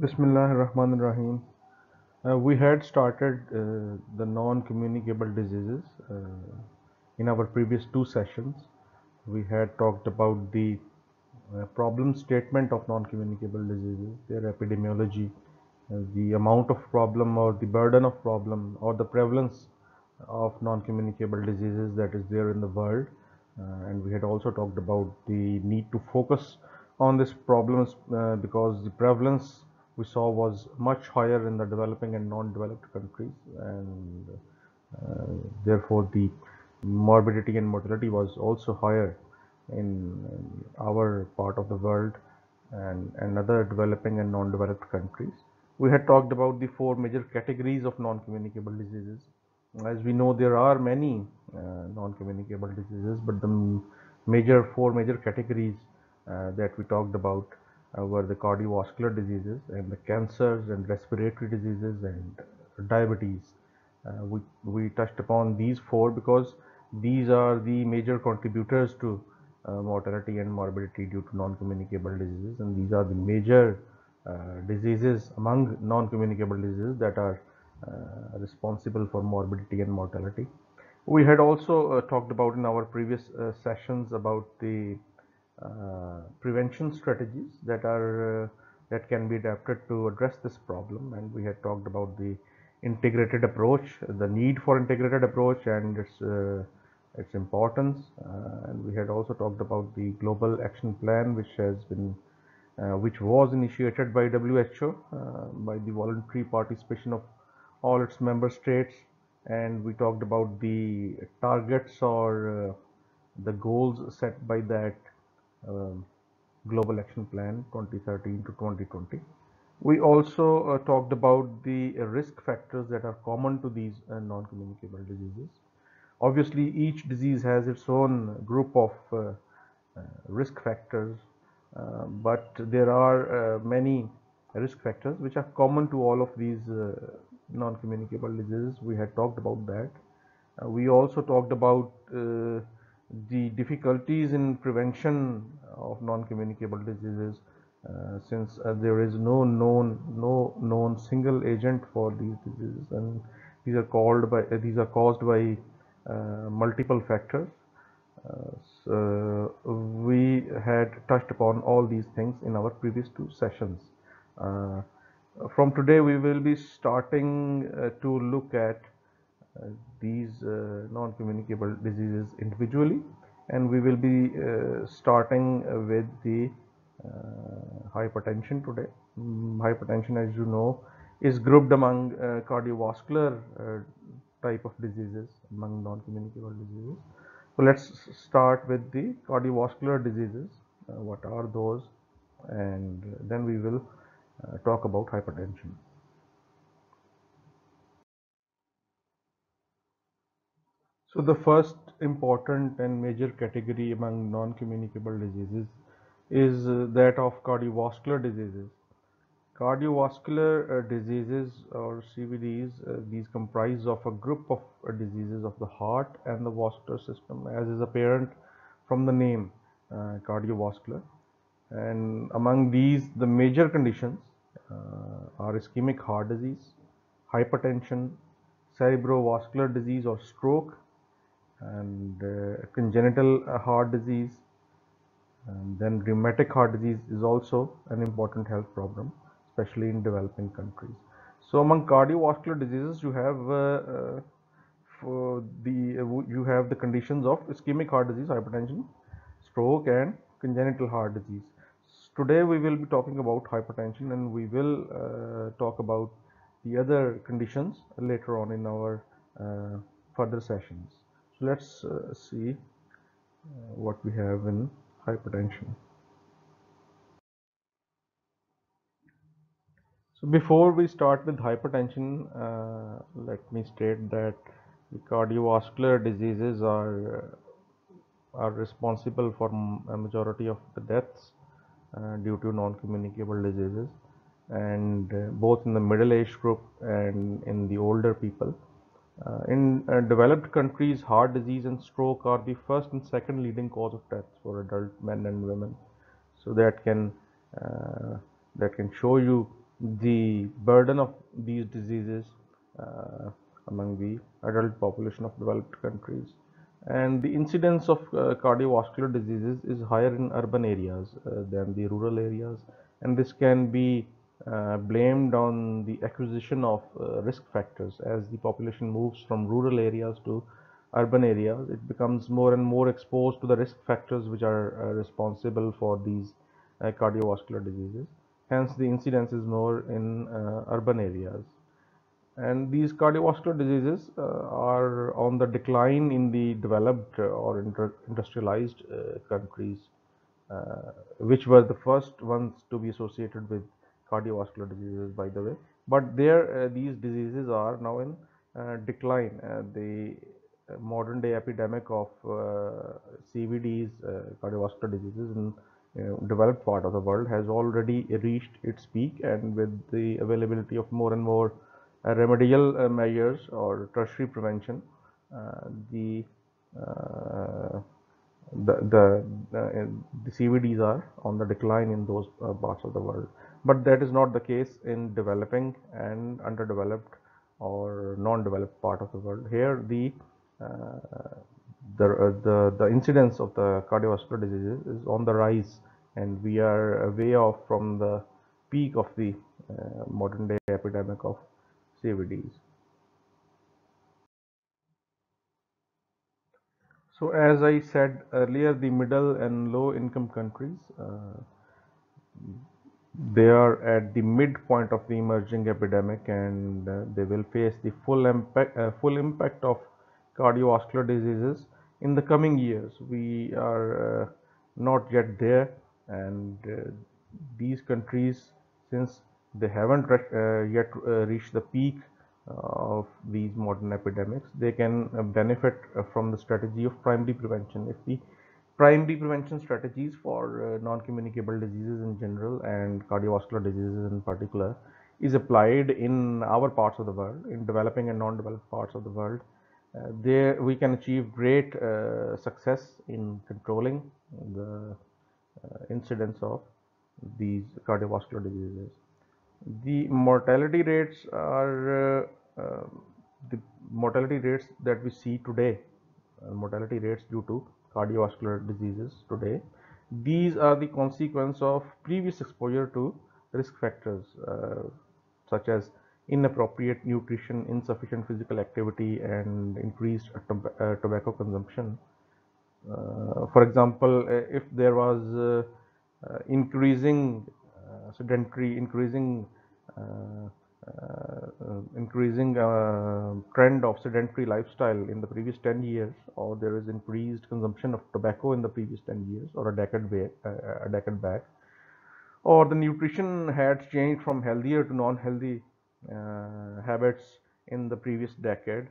Bismillah ar-Rahman ar-Rahim. Uh, we had started uh, the non-communicable diseases uh, in our previous two sessions. We had talked about the uh, problem statement of non-communicable diseases, their epidemiology, uh, the amount of problem or the burden of problem or the prevalence of non-communicable diseases that is there in the world. Uh, and we had also talked about the need to focus on these problems because the prevalence we saw was much higher in the developing and non-developed countries and uh, therefore the morbidity and mortality was also higher in our part of the world and, and other developing and non-developed countries. We had talked about the four major categories of non-communicable diseases. As we know, there are many uh, non-communicable diseases, but the major four major categories uh, that we talked about were the cardiovascular diseases and the cancers and respiratory diseases and diabetes. Uh, we, we touched upon these four because these are the major contributors to uh, mortality and morbidity due to non-communicable diseases and these are the major uh, diseases among non-communicable diseases that are uh, responsible for morbidity and mortality. We had also uh, talked about in our previous sessions about the prevention strategies that are uh, that can be adapted to address this problem. And we had talked about the integrated approach the need for integrated approach and its uh, its importance. And we had also talked about the global action plan which has been uh, which was initiated by WHO uh, by the voluntary participation of all its member states. And we talked about the targets or uh, the goals set by that um, Global Action Plan 2013 to 2020. We also uh, talked about the risk factors that are common to these uh, non-communicable diseases. Obviously, each disease has its own group of uh, uh risk factors, uh, but there are uh, many risk factors which are common to all of these non-communicable diseases. We had talked about that. we also talked about the difficulties in prevention of non-communicable diseases uh, since uh, there is no known no known single agent for these diseases and these are called by uh, these are caused by uh, multiple factors. Uh, so we had touched upon all these things in our previous two sessions. Uh, from today we will be starting to look at these uh, non-communicable diseases individually and we will be uh, starting with the uh, hypertension today. Mm, hypertension as you know is grouped among cardiovascular type of diseases among non-communicable diseases. So let's start with the cardiovascular diseases. Uh, what are those? And then we will uh, talk about hypertension. So the first important and major category among non-communicable diseases is uh, that of cardiovascular diseases. Cardiovascular uh, diseases or CVDs, uh, these comprise of a group of uh, diseases of the heart and the vascular system as is apparent from the name uh, cardiovascular. And among these, the major conditions are ischemic heart disease, hypertension, cerebrovascular disease or stroke, and uh, congenital uh, heart disease and then rheumatic heart disease is also an important health problem especially in developing countries. So among cardiovascular diseases you have uh, uh for the uh, you have the conditions of ischemic heart disease hypertension stroke and congenital heart disease. Today we will be talking about hypertension and we will talk about the other conditions later on in our further sessions let's uh, see uh, what we have in hypertension. So before we start with hypertension uh, let me state that the cardiovascular diseases are uh, are responsible for a majority of the deaths uh, due to non-communicable diseases. And uh, both in the middle age group and in the older people uh, in uh, developed countries, heart disease and stroke are the first and second leading cause of death for adult men and women. So that can uh, that can show you the burden of these diseases uh, among the adult population of developed countries and the incidence of uh, cardiovascular diseases is higher in urban areas uh, than the rural areas and this can be uh, blamed on the acquisition of uh, risk factors. As the population moves from rural areas to urban areas it becomes more and more exposed to the risk factors which are uh, responsible for these uh, cardiovascular diseases. Hence the incidence is more in uh, urban areas. And these cardiovascular diseases are on the decline in the developed or industrialized countries which were the first ones to be associated with cardiovascular diseases by the way. But there uh, these diseases are now in uh, decline. Uh, the modern day epidemic of CVDs cardiovascular diseases in developed part of the world has already reached its peak and with the availability of more and more uh, remedial uh, measures or tertiary prevention uh, the the, the, the CVDs are on the decline in those parts of the world but that is not the case in developing and underdeveloped or non-developed part of the world here the uh, the, uh, the, the incidence of the cardiovascular diseases is on the rise and we are way off from the peak of the uh, modern day epidemic of CVDs. So as I said earlier, the middle and low income countries, uh, they are at the midpoint of the emerging epidemic and uh, they will face the full impact, uh, full impact of cardiovascular diseases in the coming years. We are uh, not yet there and uh, these countries since they haven't uh, yet uh, reached the peak of these modern epidemics they can benefit from the strategy of primary prevention if the primary prevention strategies for non-communicable diseases in general and cardiovascular diseases in particular is applied in our parts of the world in developing and non-developed parts of the world uh, there we can achieve great uh, success in controlling the uh, incidence of these cardiovascular diseases. The mortality rates are uh, the mortality rates that we see today, mortality rates due to cardiovascular diseases today. These are the consequence of previous exposure to risk factors uh, such as inappropriate nutrition, insufficient physical activity, and increased uh, tobacco consumption. Uh, for example, uh, if there was uh, increasing sedentary, increasing increasing trend of sedentary lifestyle in the previous 10 years or there is increased consumption of tobacco in the previous 10 years or a decade back, a decade back or the nutrition had changed from healthier to non-healthy uh, habits in the previous decade.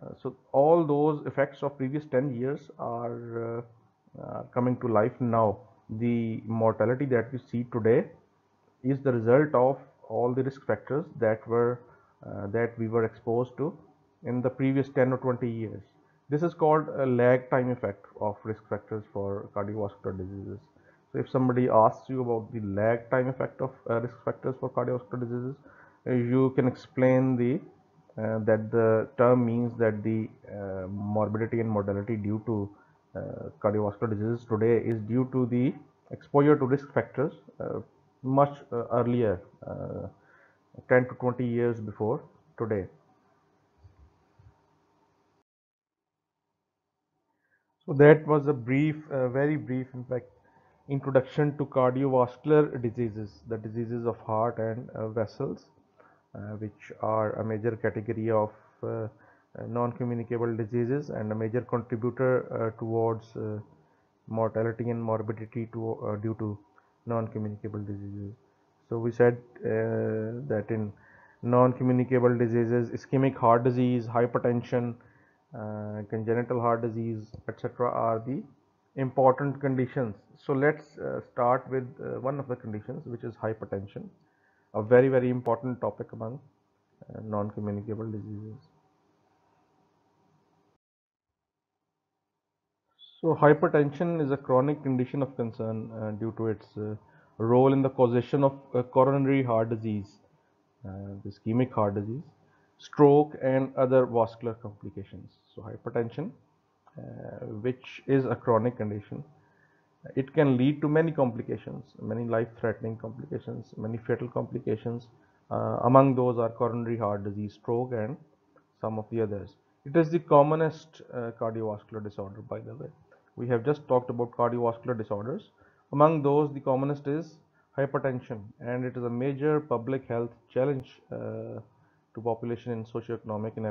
Uh, so all those effects of previous 10 years are uh, coming to life now. The mortality that we see today is the result of all the risk factors that were uh, that we were exposed to in the previous 10 or 20 years. This is called a lag time effect of risk factors for cardiovascular diseases. So if somebody asks you about the lag time effect of uh, risk factors for cardiovascular diseases uh, you can explain the uh, that the term means that the uh, morbidity and mortality due to cardiovascular diseases today is due to the exposure to risk factors much earlier 10 to 20 years before today. So that was a brief, uh, very brief, in fact, introduction to cardiovascular diseases, the diseases of heart and uh, vessels. Uh, which are a major category of uh, non-communicable diseases and a major contributor uh, towards mortality and morbidity to, due to non-communicable diseases. So we said that in non-communicable diseases, ischemic heart disease, hypertension, uh, congenital heart disease, etc. are the important conditions. So let's uh, start with uh, one of the conditions which is hypertension a very very important topic among uh, non-communicable diseases. So hypertension is a chronic condition of concern uh, due to its uh, role in the causation of uh, coronary heart disease uh, ischemic heart disease, stroke and other vascular complications. So hypertension, uh, which is a chronic condition, it can lead to many complications, many life-threatening complications, many fatal complications. Uh, among those are coronary heart disease, stroke and some of the others. It is the commonest cardiovascular disorder by the way. We have just talked about cardiovascular disorders. Among those the commonest is hypertension and it is a major public health challenge uh, to population in socioeconomic and uh,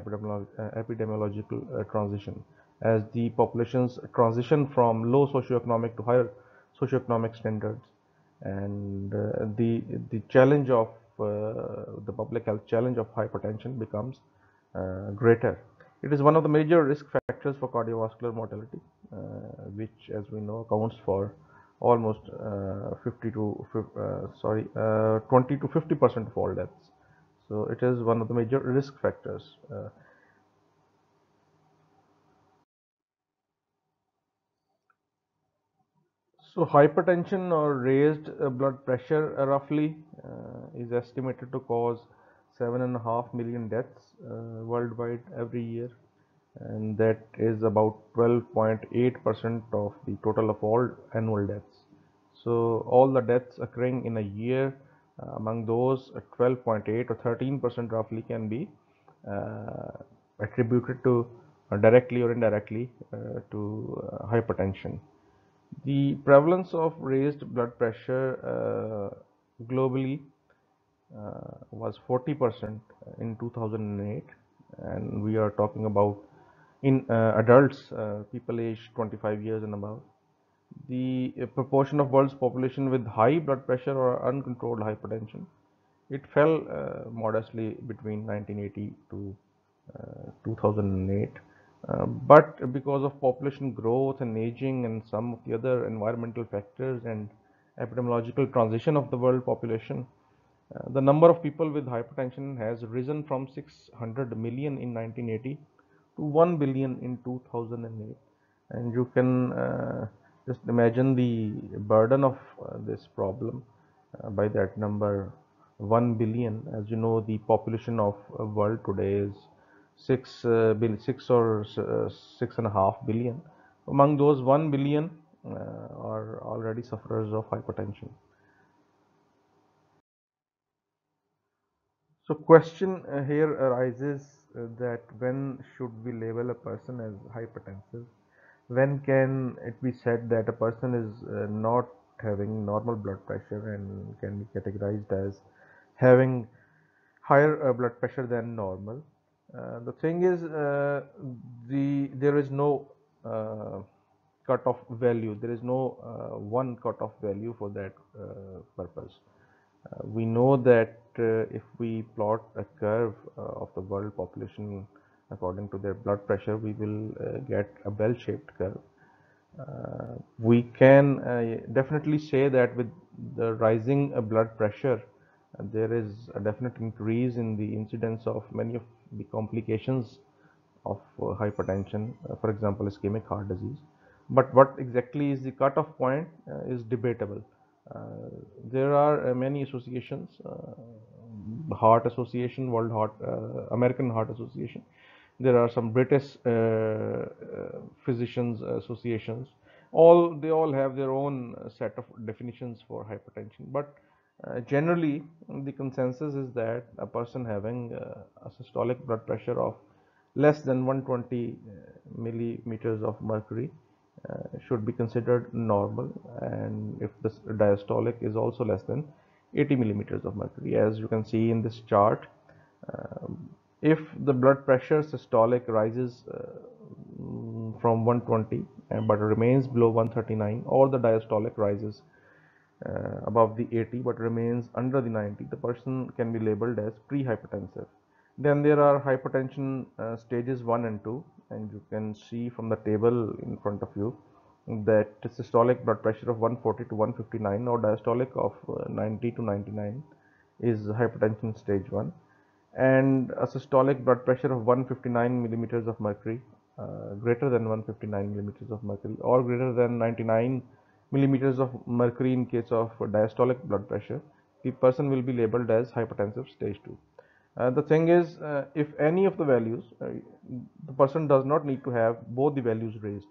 epidemiological uh, transition. As the populations transition from low socioeconomic to higher socioeconomic standards and uh, the the challenge of uh, the public health challenge of hypertension becomes uh, greater. It is one of the major risk factors for cardiovascular mortality which as we know accounts for almost uh, 50 to uh, sorry 20 to 50 percent of all deaths. So it is one of the major risk factors So hypertension or raised uh, blood pressure uh, roughly uh, is estimated to cause seven and a half million deaths uh, worldwide every year and that is about 12.8 percent of the total of all annual deaths. So all the deaths occurring in a year uh, among those 12.8 or 13 percent roughly can be uh, attributed to directly or indirectly to hypertension. The prevalence of raised blood pressure uh, globally uh, was 40% in 2008 and we are talking about in uh, adults uh, people aged 25 years and above the uh, proportion of world's population with high blood pressure or uncontrolled hypertension it fell uh, modestly between 1980 to 2008 uh, but because of population growth and aging and some of the other environmental factors and epidemiological transition of the world population, uh, the number of people with hypertension has risen from 600 million in 1980 to 1 billion in 2008 and you can uh, just imagine the burden of uh, this problem uh, by that number 1 billion as you know the population of world today is six uh, bill, six or uh, six and a half billion. Among those, one billion uh, are already sufferers of hypertension. So, question uh, here arises uh, that when should we label a person as hypertensive? When can it be said that a person is uh, not having normal blood pressure and can be categorized as having higher blood pressure than normal? Uh, the thing is uh, the there is no uh, cutoff value there is no uh, one cutoff value for that uh, purpose we know that Uh, if we plot a curve uh, of the world population according to their blood pressure we will uh, get a bell shaped curve we can definitely say that with the rising blood pressure there is a definite increase in the incidence of many of the complications of uh, hypertension, uh, for example, ischemic heart disease. But what exactly is the cutoff point uh, is debatable. There are many associations, Heart Association, World Heart, American Heart Association. There are some British physicians associations. All they all have their own set of definitions for hypertension, but uh, generally, the consensus is that a person having uh, a systolic blood pressure of less than 120 uh, millimeters of mercury uh, should be considered normal. And if the diastolic is also less than 80 millimeters of mercury as you can see in this chart um, if the blood pressure systolic rises uh, from 120 but remains below 139 or the diastolic rises uh, above the 80 but remains under the 90 the person can be labeled as pre-hypertensive. Then there are hypertension uh, stages 1 and 2 and you can see from the table in front of you that systolic blood pressure of 140 to 159 or diastolic of uh, 90 to 99 is hypertension stage 1 and a systolic blood pressure of 159 millimeters of mercury uh, greater than 159 millimeters of mercury or greater than 99 millimeters of mercury in case of diastolic blood pressure the person will be labeled as hypertensive stage 2. Uh, the thing is, uh, if any of the values, uh, the person does not need to have both the values raised.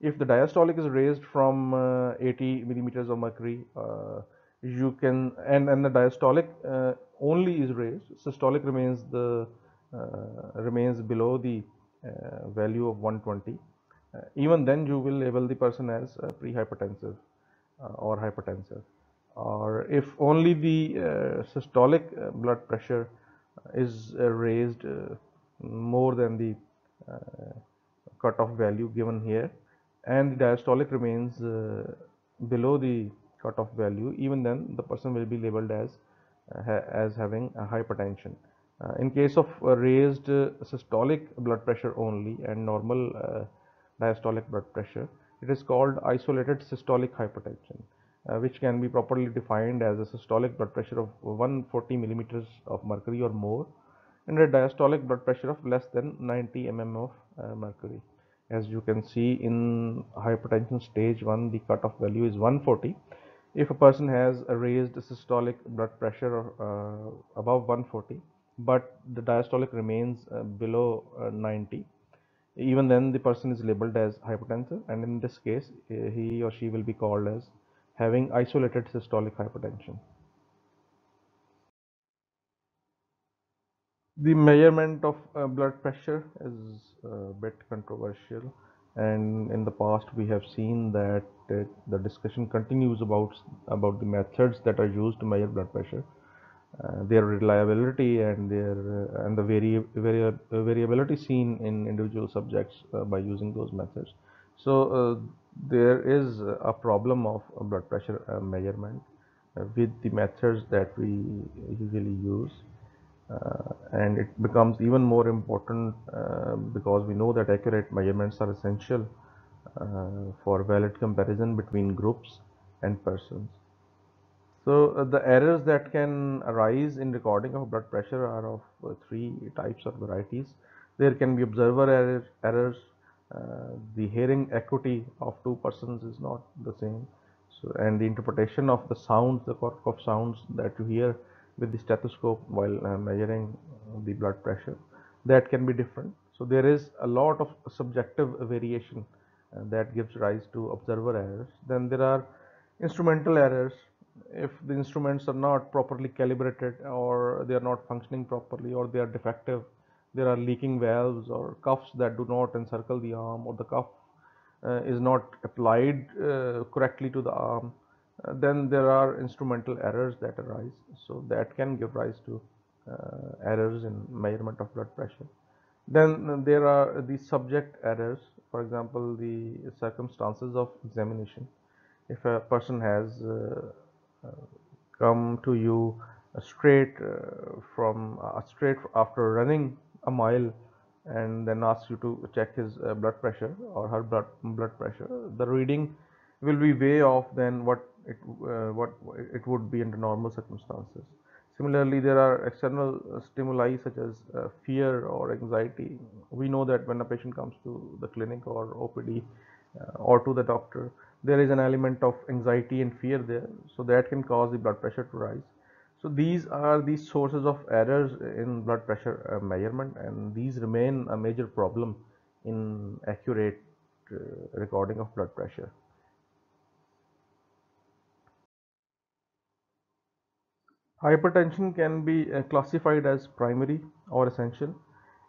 If the diastolic is raised from uh, 80 millimeters of mercury, uh, you can, and, and the diastolic uh, only is raised, systolic remains the remains below the value of 120. even then, you will label the person as prehypertensive or hypertensive or if only the systolic blood pressure is uh, raised more than the cutoff value given here. And the diastolic remains below the cutoff value. Even then the person will be labeled as uh, as having a hypertension. Uh, in case of uh, raised systolic blood pressure only and normal diastolic blood pressure it is called isolated systolic hypertension uh, which can be properly defined as a systolic blood pressure of 140 millimeters of mercury or more and a diastolic blood pressure of less than 90 mm of uh, mercury. As you can see in hypertension stage 1 the cutoff value is 140. If a person has a raised systolic blood pressure uh, above 140 but the diastolic remains uh, below uh, 90 even then the person is labeled as hypertensive and in this case he or she will be called as having isolated systolic hypertension. The measurement of uh, blood pressure is a bit controversial and in the past we have seen that uh, the discussion continues about about the methods that are used to measure blood pressure uh, their reliability and their uh, and the vari vari variability seen in individual subjects uh, by using those methods so uh, there is a problem of blood pressure uh, measurement uh, with the methods that we usually use uh, and it becomes even more important uh, because we know that accurate measurements are essential uh, for valid comparison between groups and persons. So uh, the errors that can arise in recording of blood pressure are of three types or varieties. There can be observer error, errors, the hearing acuity of two persons is not the same. So and the interpretation of the sounds the Korotkoff sounds that you hear with the stethoscope while uh, measuring the blood pressure that can be different. So there is a lot of subjective variation uh, that gives rise to observer errors. Then there are instrumental errors. If the instruments are not properly calibrated or they are not functioning properly or they are defective there are leaking valves or cuffs that do not encircle the arm or the cuff uh, is not applied uh, correctly to the arm uh, then there are instrumental errors that arise. So that can give rise to uh, errors in measurement of blood pressure. Then there are the subject errors for example the circumstances of examination. If a person has uh, uh, come to you straight from straight after running a mile and then asks you to check his uh, blood pressure or her blood blood pressure. The reading will be way off than what it uh, what it would be under normal circumstances. Similarly there are external stimuli such as uh, fear or anxiety. We know that when a patient comes to the clinic or opd uh, or to the doctor there is an element of anxiety and fear there. So that can cause the blood pressure to rise so these are the sources of errors in blood pressure uh, measurement and these remain a major problem in accurate uh, recording of blood pressure. Hypertension can be uh, classified as primary or essential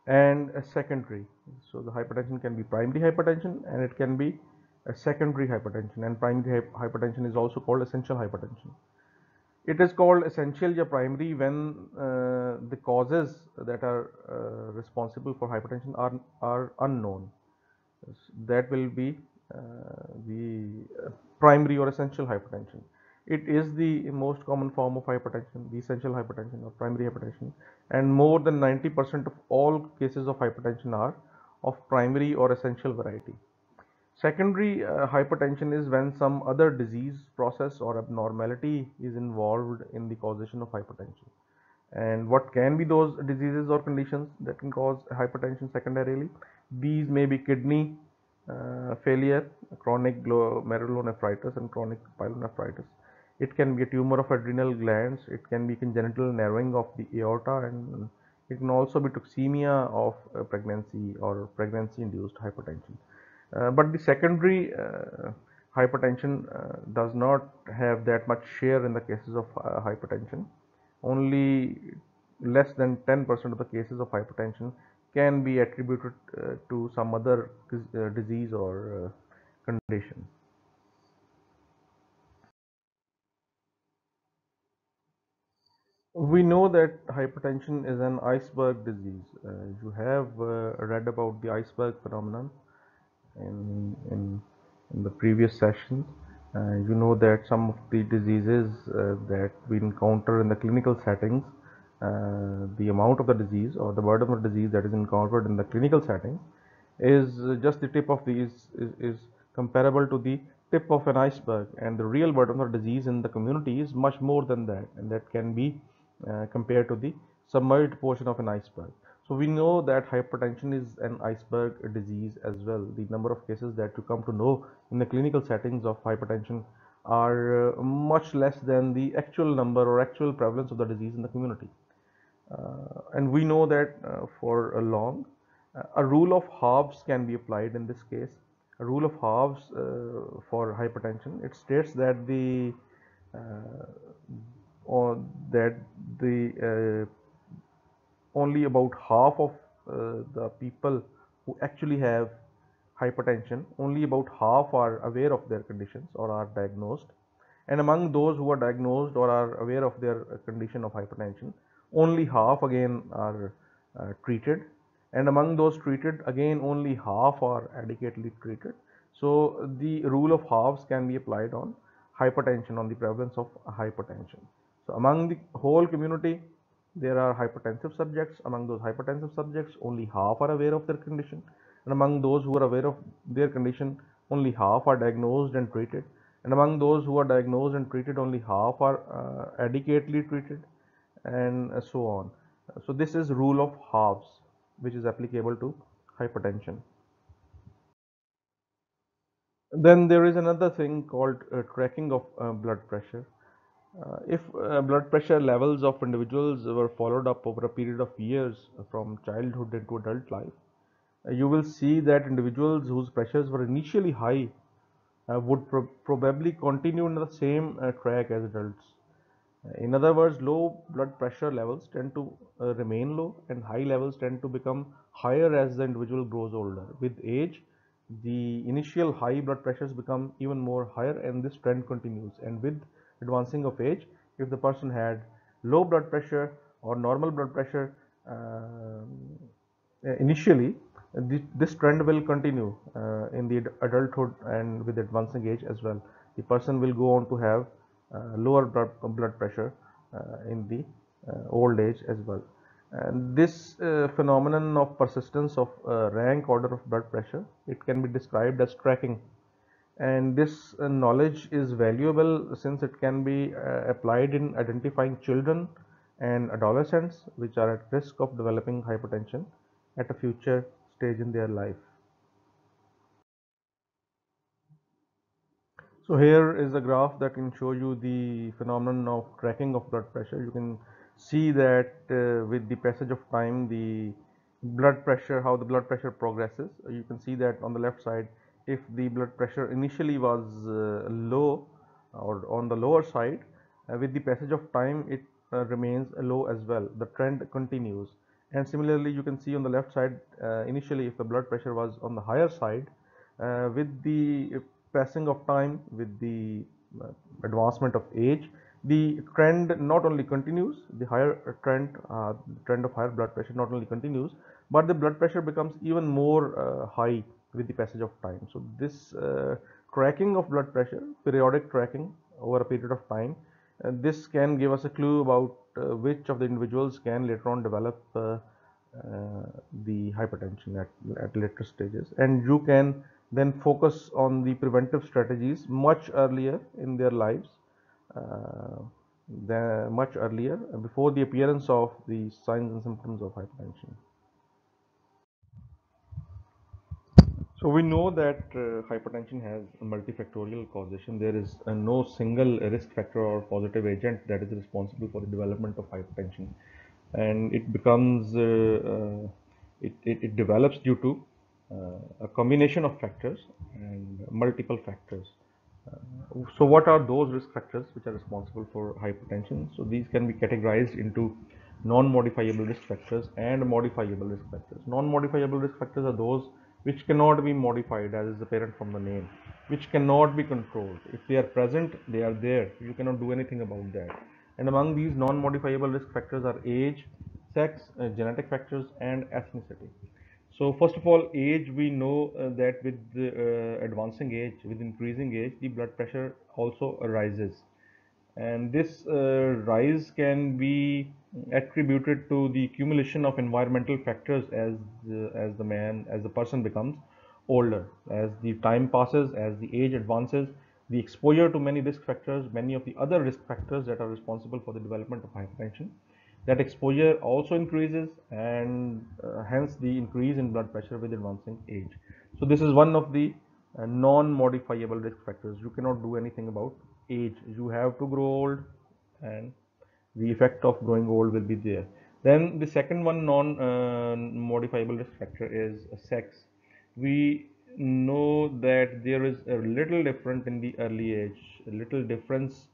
and secondary. So the hypertension can be primary hypertension and it can be a secondary hypertension and primary hypertension is also called essential hypertension. It is called essential or primary when uh, the causes that are uh, responsible for hypertension are, are unknown. That will be uh, the primary or essential hypertension. It is the most common form of hypertension, the essential hypertension or primary hypertension and more than 90% of all cases of hypertension are of primary or essential variety. Secondary uh, hypertension is when some other disease process or abnormality is involved in the causation of hypertension. And what can be those diseases or conditions that can cause hypertension secondarily? These may be kidney uh, failure, chronic glomerulonephritis and chronic pyelonephritis. it can be a tumor of adrenal glands it can be congenital narrowing of the aorta and it can also be toxemia of uh, pregnancy or pregnancy induced hypertension but the secondary uh, hypertension uh, does not have that much share in the cases of uh, hypertension only less than 10% of the cases of hypertension can be attributed uh, to some other uh, disease or uh, condition. We know that hypertension is an iceberg disease. Uh, you have uh, read about the iceberg phenomenon in, in, in the previous session. Uh, you know that some of the diseases uh, that we encounter in the clinical settings, uh, the amount of the disease or the burden of disease that is encountered in the clinical setting is just the tip of these is, is comparable to the tip of an iceberg and the real burden of disease in the community is much more than that and that can be uh, compared to the submerged portion of an iceberg. So we know that hypertension is an iceberg disease as well. The number of cases that you come to know in the clinical settings of hypertension are uh, much less than the actual number or actual prevalence of the disease in the community. Uh, and we know that uh, for a long, uh, a rule of halves can be applied in this case. A rule of halves uh, for hypertension. It states that the or that the uh, only about half of uh, the people who actually have hypertension only about half are aware of their conditions or are diagnosed. And among those who are diagnosed or are aware of their condition of hypertension only half again are uh, treated. And among those treated again only half are adequately treated. So the rule of halves can be applied on hypertension on the prevalence of hypertension. So among the whole community, there are hypertensive subjects. Among those hypertensive subjects, only half are aware of their condition. And among those who are aware of their condition, only half are diagnosed and treated. And among those who are diagnosed and treated, only half are uh, adequately treated and so on. So this is rule of halves, which is applicable to hypertension. Then there is another thing called uh, tracking of uh, blood pressure. Uh, if uh, blood pressure levels of individuals were followed up over a period of years from childhood into adult life, uh, you will see that individuals whose pressures were initially high uh, would pro probably continue in the same uh, track as adults. In other words, low blood pressure levels tend to uh, remain low and high levels tend to become higher as the individual grows older. With age, the initial high blood pressures become even more higher and this trend continues and with advancing of age if the person had low blood pressure or normal blood pressure uh, initially this, trend will continue uh, in the adulthood and with advancing age as well. The person will go on to have uh, lower blood, blood pressure uh, in the uh, old age as well. And this uh, phenomenon of persistence of rank order of blood pressure it can be described as tracking and this uh, knowledge is valuable since it can be uh, applied in identifying children and adolescents which are at risk of developing hypertension at a future stage in their life. So here is a graph that can show you the phenomenon of tracking of blood pressure. You can see that uh, with the passage of time the blood pressure, how the blood pressure progresses. You can see that on the left side if the blood pressure initially was uh, low or on the lower side uh, with the passage of time it uh, remains low as well. The trend continues. And similarly you can see on the left side uh, initially if the blood pressure was on the higher side uh, with the passing of time with the uh, advancement of age the trend not only continues the higher trend trend of higher blood pressure not only continues but the blood pressure becomes even more high with the passage of time. So this uh, tracking of blood pressure, periodic tracking over a period of time, uh, this can give us a clue about uh, which of the individuals can later on develop uh, uh, the hypertension at, at later stages and you can then focus on the preventive strategies much earlier in their lives much earlier before the appearance of the signs and symptoms of hypertension. So we know that uh, hypertension has multifactorial causation. There is uh, no single risk factor or positive agent that is responsible for the development of hypertension, and it becomes uh, uh it, it, it, develops due to uh, a combination of factors and multiple factors. Uh, so what are those risk factors which are responsible for hypertension? So these can be categorized into non-modifiable risk factors and modifiable risk factors. Non-modifiable risk factors are those which cannot be modified as is apparent from the name, which cannot be controlled. If they are present, they are there. You cannot do anything about that. And among these non-modifiable risk factors are age, sex, uh, genetic factors and ethnicity. So first of all, age, we know uh, that with the, uh, advancing age, with increasing age, the blood pressure also rises. And this uh, rise can be attributed to the accumulation of environmental factors as the, as the man as the person becomes older. As the time passes as the age advances the exposure to many risk factors many of the other risk factors that are responsible for the development of hypertension that exposure also increases and uh, hence the increase in blood pressure with advancing age. So this is one of the uh, non-modifiable risk factors. You cannot do anything about age. You have to grow old and the effect of growing old will be there. Then the second one non uh, modifiable risk factor is sex. We know that there is a little different in the early age a little difference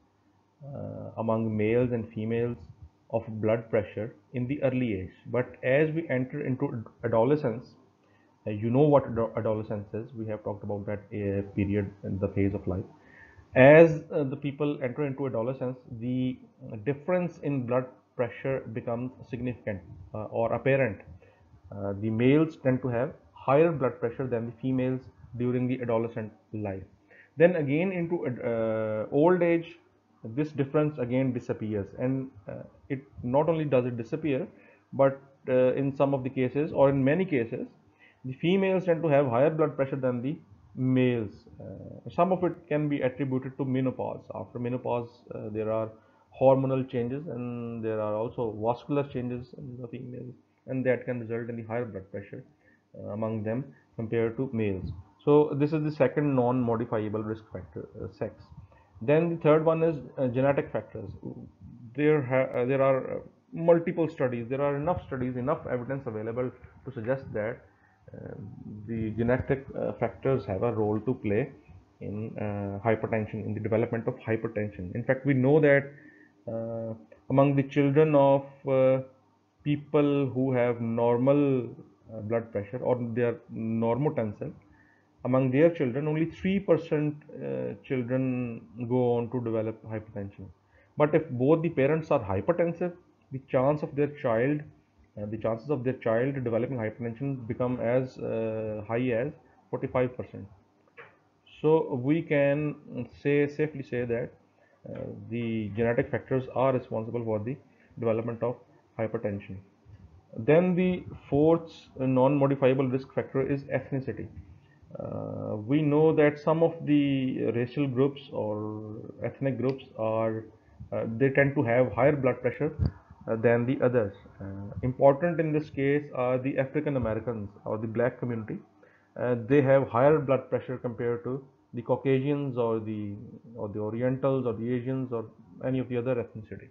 uh, among males and females of blood pressure in the early age. But as we enter into adolescence uh, you know what adolescence is. We have talked about that uh, period in the phase of life as uh, the people enter into adolescence the difference in blood pressure becomes significant uh, or apparent. Uh, the males tend to have higher blood pressure than the females during the adolescent life. Then again into uh, old age this difference again disappears. And uh, it not only does it disappear but uh, in some of the cases or in many cases the females tend to have higher blood pressure than the males. Uh, some of it can be attributed to menopause. After menopause, uh, there are hormonal changes and there are also vascular changes in the females and that can result in the higher blood pressure uh, among them compared to males. So this is the second non-modifiable risk factor, uh, sex. Then the third one is uh, genetic factors. There, uh, there are multiple studies, there are enough studies, enough evidence available to suggest that the genetic uh, factors have a role to play in uh, hypertension in the development of hypertension. In fact we know that uh, among the children of people who have normal blood pressure or their normotensive among their children only 3% uh, children go on to develop hypertension. But if both the parents are hypertensive the chance of their child the chances of their child developing hypertension become as uh, high as 45 percent. So we can say safely say that uh, the genetic factors are responsible for the development of hypertension. Then the fourth non-modifiable risk factor is ethnicity. Uh, we know that some of the racial groups or ethnic groups are uh, they tend to have higher blood pressure than the others. Uh, important in this case are the African Americans or the black community. Uh, they have higher blood pressure compared to the Caucasians or the or the Orientals or the Asians or any of the other ethnicity.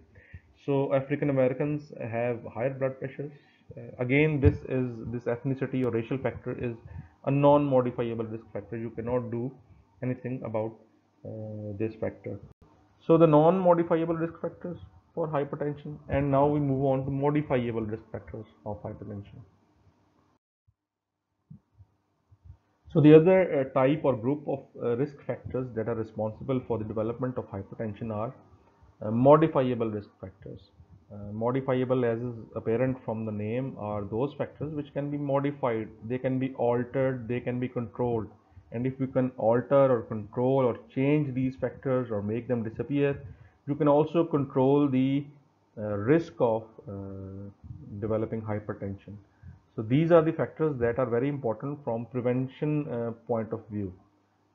So African Americans have higher blood pressures. Uh, again, this is this ethnicity or racial factor is a non-modifiable risk factor. You cannot do anything about uh, this factor. So the non-modifiable risk factors for hypertension and now we move on to modifiable risk factors of hypertension. So the other uh, type or group of uh, risk factors that are responsible for the development of hypertension are uh, modifiable risk factors. Uh, modifiable as is apparent from the name are those factors which can be modified, they can be altered, they can be controlled and if we can alter or control or change these factors or make them disappear you can also control the uh, risk of uh, developing hypertension. So these are the factors that are very important from prevention uh, point of view.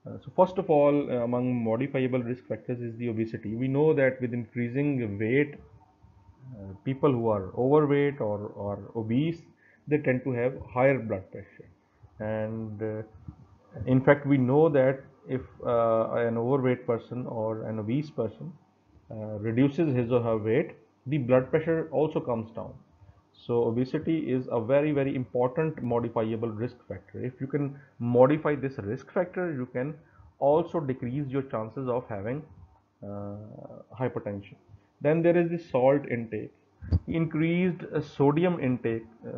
Uh, so first of all, uh, among modifiable risk factors is the obesity. We know that with increasing weight, uh, people who are overweight or, or obese, they tend to have higher blood pressure. And In fact, we know that if an overweight person or an obese person reduces his or her weight, the blood pressure also comes down. So obesity is a very very important modifiable risk factor. If you can modify this risk factor, you can also decrease your chances of having uh, hypertension. Then there is the salt intake. Increased uh, sodium intake, uh,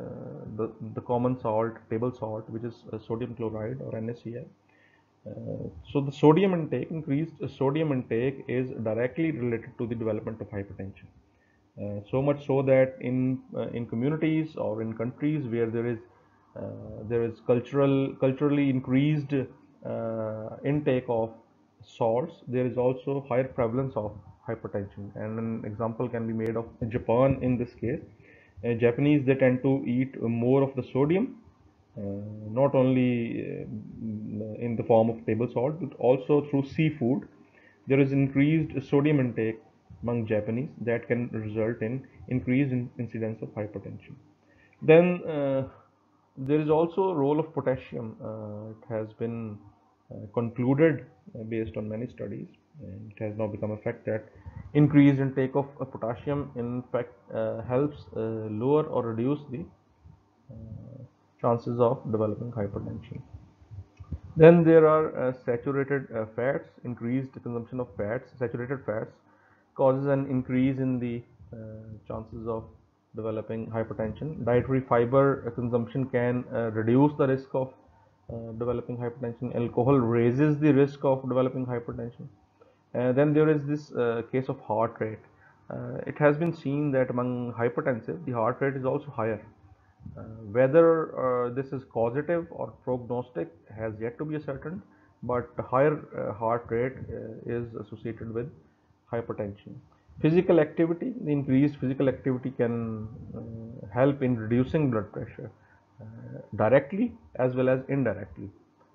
the, the common salt, table salt, which is uh, sodium chloride or NaCl. Uh, so the sodium intake, increased sodium intake is directly related to the development of hypertension. Uh, so much so that in uh, in communities or in countries where there is uh, there is cultural culturally increased uh, intake of salts there is also higher prevalence of hypertension and an example can be made of Japan in this case uh, Japanese they tend to eat more of the sodium not only in the form of table salt but also through seafood there is increased sodium intake among Japanese that can result in increased in incidence of hypertension. Then uh, there is also a role of potassium. Uh, it has been uh, concluded uh, based on many studies and it has now become a fact that increased intake of uh, potassium in fact uh, helps lower or reduce the chances of developing hypertension. Then there are saturated fats, increased consumption of fats, saturated fats causes an increase in the uh, chances of developing hypertension. Dietary fiber consumption can uh, reduce the risk of uh, developing hypertension. Alcohol raises the risk of developing hypertension. then there is this case of heart rate. it has been seen that among hypertensive, the heart rate is also higher. Uh, whether uh, this is causative or prognostic has yet to be ascertained, but higher uh, heart rate is associated with hypertension. Physical activity, the increased physical activity can uh, help in reducing blood pressure uh, directly as well as indirectly.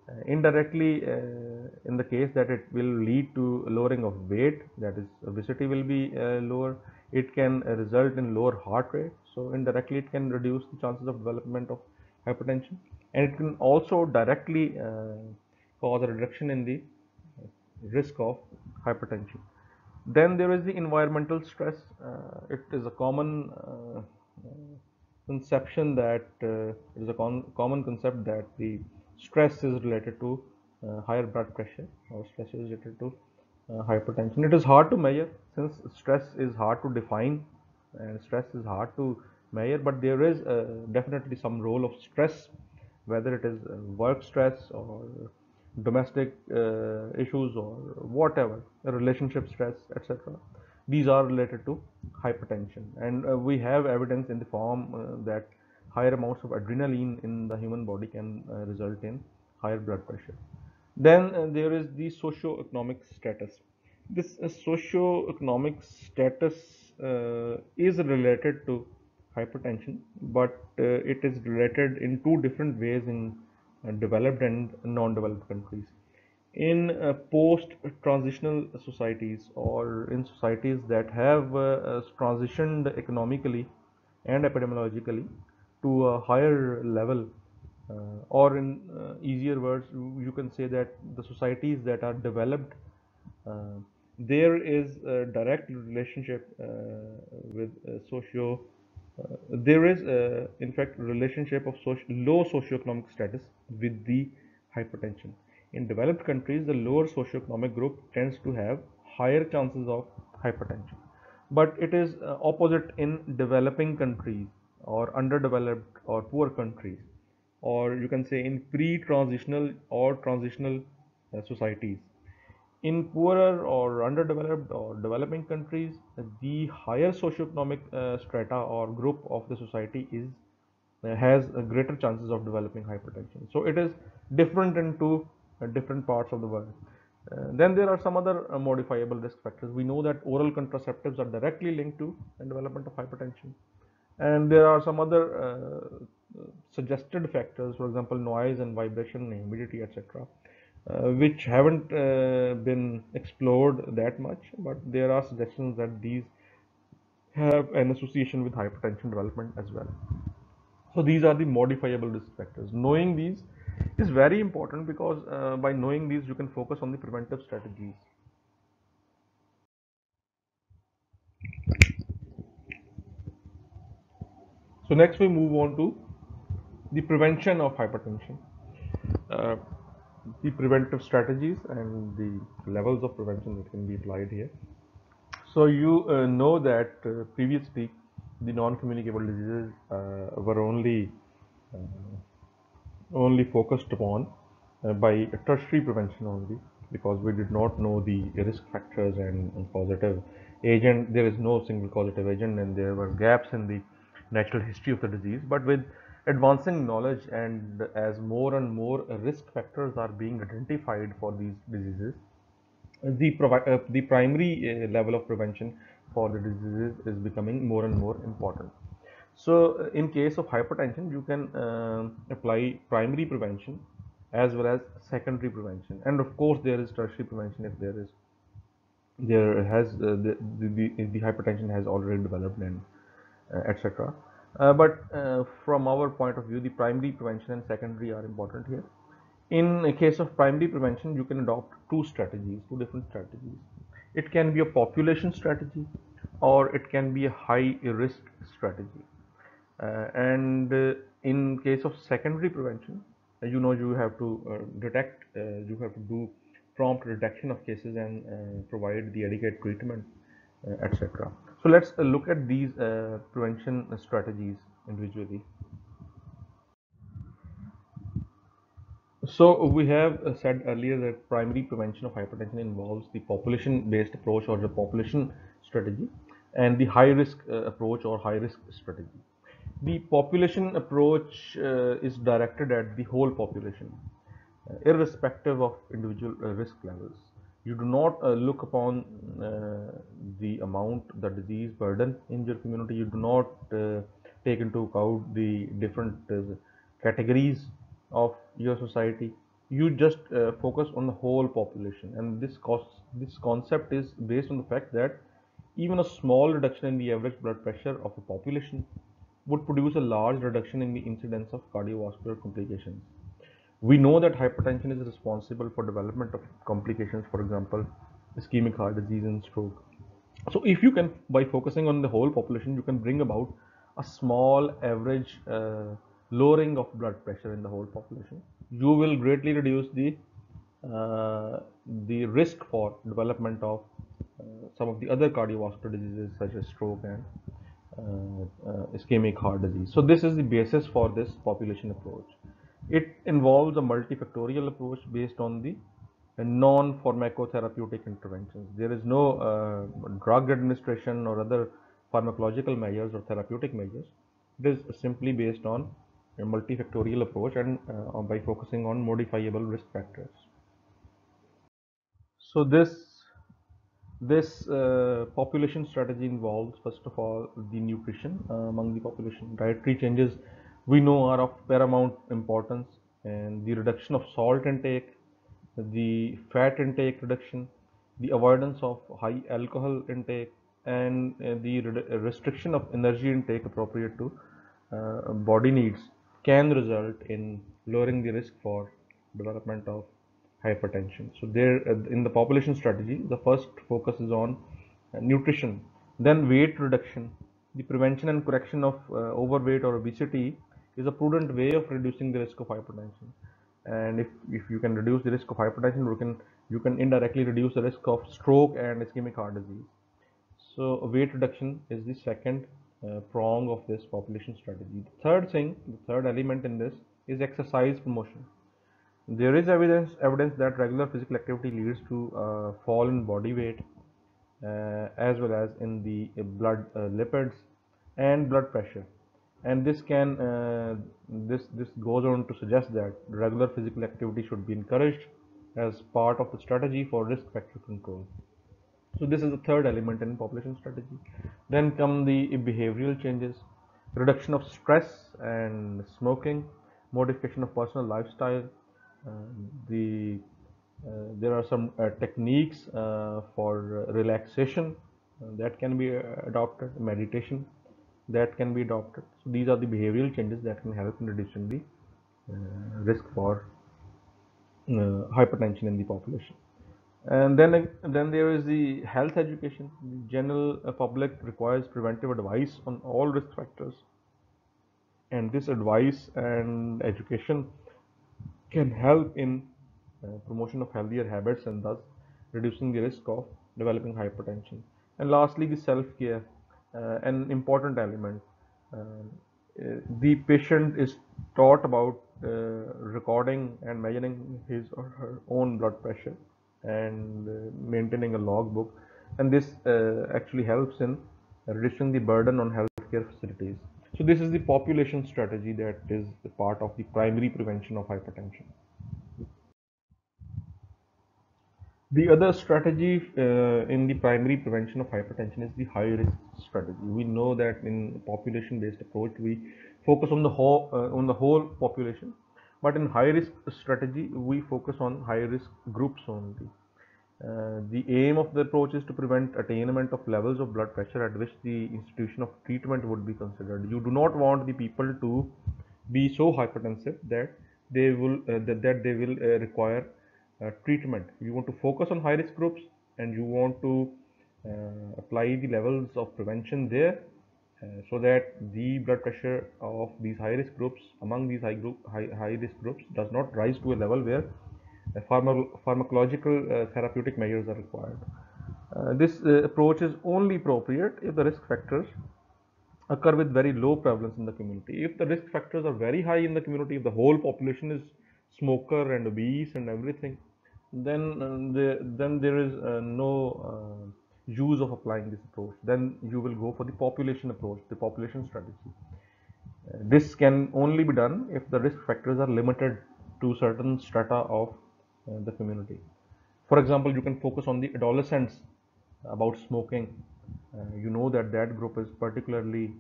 Uh, indirectly, uh, in the case that it will lead to lowering of weight, that is obesity will be uh, lower, it can result in lower heart rate. So indirectly, it can reduce the chances of development of hypertension, and it can also directly uh, cause a reduction in the risk of hypertension. Then there is the environmental stress. Uh, it is a common uh, conception that uh, it is a con common concept that the stress is related to uh, higher blood pressure or stress is related to hypertension. It is hard to measure since stress is hard to define and stress is hard to measure, but there is uh, definitely some role of stress, whether it is work stress or domestic uh, issues or whatever relationship stress etc these are related to hypertension. And uh, we have evidence in the form uh, that higher amounts of adrenaline in the human body can uh, result in higher blood pressure then uh, there is the socio-economic status this uh, socio-economic status is related to hypertension but it is related in two different ways in developed and non-developed countries. In uh, post-transitional societies or in societies that have uh, transitioned economically and epidemiologically to a higher level uh, or in uh, easier words you can say that the societies that are developed uh, there is a direct relationship uh, with socio uh, there is uh, in fact relationship of socio low socioeconomic status with the hypertension. In developed countries the lower socioeconomic group tends to have higher chances of hypertension. But it is uh, opposite in developing countries or underdeveloped or poor countries or you can say in pre-transitional or transitional uh, societies in poorer or underdeveloped or developing countries, the higher socioeconomic uh, strata or group of the society is uh, has greater chances of developing hypertension. So it is different in two uh, different parts of the world. Uh, then there are some other uh, modifiable risk factors. We know that oral contraceptives are directly linked to the development of hypertension, and there are some other uh, suggested factors, for example, noise and vibration, humidity, etc uh, which haven't uh, been explored that much, but there are suggestions that these have an association with hypertension development as well. So these are the modifiable risk factors. Knowing these, is very important because uh, by knowing these you can focus on the preventive strategies. So next we move on to the prevention of hypertension. Uh, the preventive strategies and the levels of prevention that can be applied here. So you uh, know that uh, previously the non-communicable diseases uh, were only uh, only focused upon uh, by tertiary prevention only because we did not know the risk factors and, and causative agent. There is no single causative agent and there were gaps in the natural history of the disease. But with advancing knowledge and as more and more risk factors are being identified for these diseases, the, uh, the primary uh, level of prevention for the diseases is becoming more and more important. So, uh, in case of hypertension, you can uh, apply primary prevention as well as secondary prevention, and of course, there is tertiary prevention if there is there has uh, the, the, the hypertension has already developed and etc. Uh, but uh, from our point of view, the primary prevention and secondary are important here. In a case of primary prevention, you can adopt two strategies, two different strategies. It can be a population strategy or it can be a high risk strategy. Uh, and uh, in case of secondary prevention, uh, you know you have to uh, detect, you have to do prompt detection of cases and provide the adequate treatment, etc. So let's look at these prevention strategies individually. So we have said earlier that primary prevention of hypertension involves the population based approach or the population strategy and the high risk uh, approach or high risk strategy. The population approach uh, is directed at the whole population, uh, irrespective of individual uh, risk levels. You do not uh, look upon uh, the amount, the disease burden in your community. You do not take into account the different categories of your society. You just focus on the whole population, and this cost, this concept is based on the fact that even a small reduction in the average blood pressure of a population would produce a large reduction in the incidence of cardiovascular complications. We know that hypertension is responsible for development of complications, for example, ischemic heart disease and stroke. So if you can, by focusing on the whole population, you can bring about a small average uh, lowering of blood pressure in the whole population. You will greatly reduce the uh, the risk for development of uh, some of the other cardiovascular diseases such as stroke and uh, uh, ischemic heart disease. So this is the basis for this population approach. It involves a multifactorial approach based on the non-pharmacotherapeutic interventions. There is no uh, drug administration or other pharmacological measures or therapeutic measures. It is simply based on a multifactorial approach and uh, by focusing on modifiable risk factors. So this this uh, population strategy involves first of all the nutrition uh, among the population. Dietary changes we know are of paramount importance and the reduction of salt intake, the fat intake reduction, the avoidance of high alcohol intake and uh, the restriction of energy intake appropriate to uh, body needs can result in lowering the risk for development of hypertension. So there uh, in the population strategy, the first focus is on uh, nutrition, then weight reduction. The prevention and correction of uh, overweight or obesity is a prudent way of reducing the risk of hypertension. And if, if you can reduce the risk of hypertension, you can you can indirectly reduce the risk of stroke and ischemic heart disease. So weight reduction is the second uh, prong of this population strategy. The third thing, the third element in this is exercise promotion. There is evidence evidence that regular physical activity leads to uh, fall in body weight uh, as well as in the blood uh, lipids and blood pressure and this can uh, this this goes on to suggest that regular physical activity should be encouraged as part of the strategy for risk factor control. So this is the third element in population strategy. Then come the behavioral changes. Reduction of stress and smoking. Modification of personal lifestyle. Uh, the uh, there are some uh, techniques for relaxation that can be adopted. Meditation that can be adopted so these are the behavioral changes that can help in reducing the uh, risk for uh, hypertension in the population. And then, then there is the health education. The general uh, public requires preventive advice on all risk factors. And this advice and education can help in uh, promotion of healthier habits and thus reducing the risk of developing hypertension. And lastly, the self-care, an important element. Um, uh, the patient is taught about uh, recording and measuring his or her own blood pressure and uh, maintaining a logbook and this uh, actually helps in reducing the burden on healthcare facilities. So this is the population strategy that is part of the primary prevention of hypertension. The other strategy uh, in the primary prevention of hypertension is the high risk strategy. We know that in population based approach we focus on the whole uh, on the whole population but in high risk strategy we focus on high risk groups only. Uh, the aim of the approach is to prevent attainment of levels of blood pressure at which the institution of treatment would be considered. You do not want the people to be so hypertensive that they will uh, that, that they will uh, require uh, treatment. You want to focus on high risk groups and you want to uh, apply the levels of prevention there uh, so that the blood pressure of these high risk groups among these high group high, high risk groups does not rise to a level where pharma pharmacological therapeutic measures are required. this approach is only appropriate if the risk factors occur with very low prevalence in the community. If the risk factors are very high in the community, if the whole population is smoker and obese and everything, then uh, the, then there is uh, no uh, use of applying this approach. Then you will go for the population approach, the population strategy. Uh, this can only be done if the risk factors are limited to certain strata of uh, the community. For example, you can focus on the adolescents about smoking. Uh, you know that that group is particularly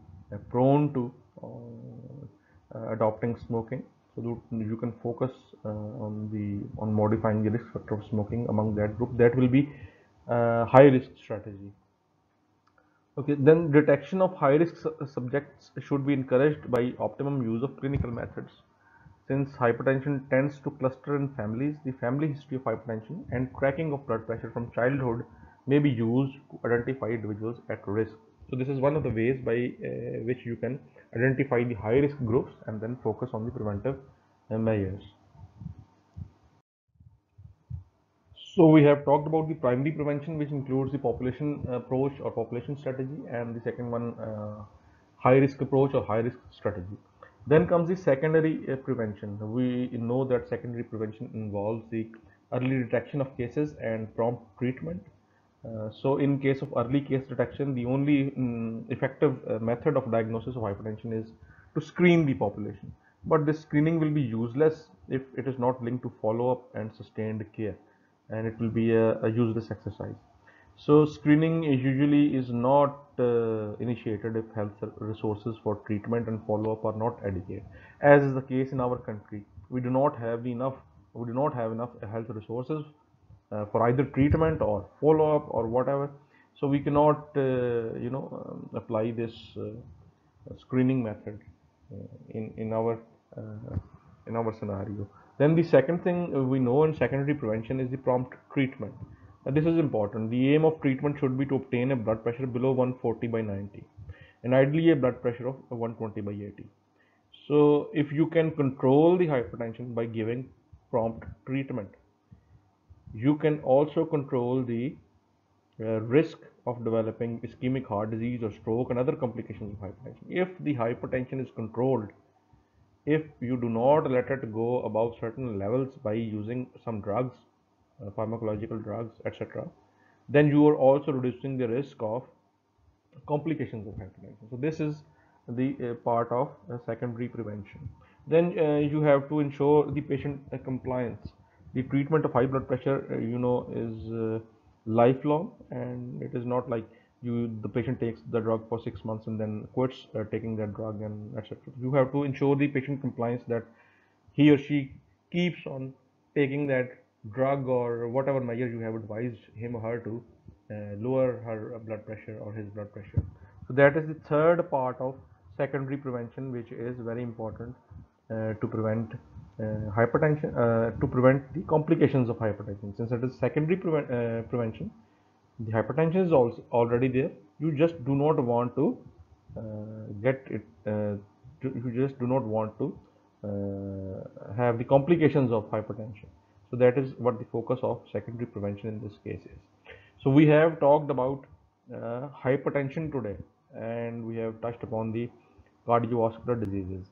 prone to adopting smoking so you can focus uh, on the on modifying the risk factor of smoking among that group that will be uh, high risk strategy. Okay then detection of high risk su subjects should be encouraged by optimum use of clinical methods. Since hypertension tends to cluster in families the family history of hypertension and tracking of blood pressure from childhood may be used to identify individuals at risk. So this is one of the ways by uh, which you can identify the high risk groups and then focus on the preventive measures. So we have talked about the primary prevention which includes the population approach or population strategy and the second one uh, high risk approach or high risk strategy. Then comes the secondary uh, prevention. We know that secondary prevention involves the early detection of cases and prompt treatment uh, so in case of early case detection, the only um, effective uh, method of diagnosis of hypertension is to screen the population. But this screening will be useless if it is not linked to follow-up and sustained care and it will be a, a useless exercise. So screening is usually is not uh, initiated if health resources for treatment and follow-up are not adequate. As is the case in our country, we do not have enough we do not have enough health resources uh, for either treatment or follow-up or whatever. So we cannot uh, you know um, apply this uh, screening method in in our in our scenario. Then the second thing we know in secondary prevention is the prompt treatment. Now, this is important. The aim of treatment should be to obtain a blood pressure below 140 by 90 and ideally a blood pressure of 120 by 80 so if you can control the hypertension by giving prompt treatment you can also control the uh, risk of developing ischemic heart disease or stroke and other complications of hypertension. If the hypertension is controlled, if you do not let it go above certain levels by using some drugs, uh, pharmacological drugs, etc., then you are also reducing the risk of complications of hypertension. So this is the uh, part of uh, secondary prevention. Then uh, you have to ensure the patient uh, compliance the treatment of high blood pressure uh, you know is uh, lifelong and it is not like you the patient takes the drug for six months and then quits uh, taking that drug and etc you have to ensure the patient compliance that he or she keeps on taking that drug or whatever measure you have advised him or her to uh, lower her blood pressure or his blood pressure. So that is the third part of secondary prevention which is very important uh, to prevent hypertension uh, to prevent the complications of hypertension. Since it is secondary preven uh, prevention, the hypertension is also already there. You just do not want to uh, get it. Uh, you just do not want to uh, have the complications of hypertension. So that is what the focus of secondary prevention in this case is. So we have talked about hypertension today, and we have touched upon the cardiovascular diseases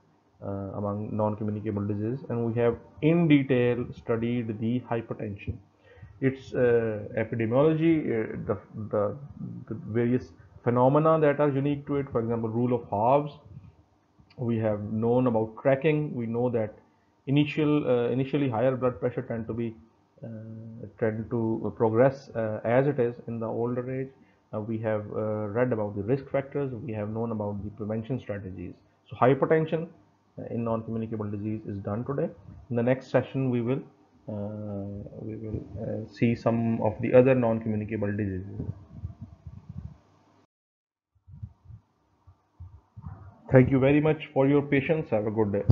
uh, among non-communicable diseases and we have in detail studied the hypertension its uh, epidemiology uh, the, the, the, various phenomena that are unique to it. For example rule of halves we have known about tracking we know that initial uh, initially higher blood pressure tend to be uh, tend to progress uh, as it is in the older age. We have read about the risk factors. We have known about the prevention strategies. So hypertension in non-communicable disease is done today. In the next session, we will uh, we will uh, see some of the other non-communicable diseases. Thank you very much for your patience. Have a good day.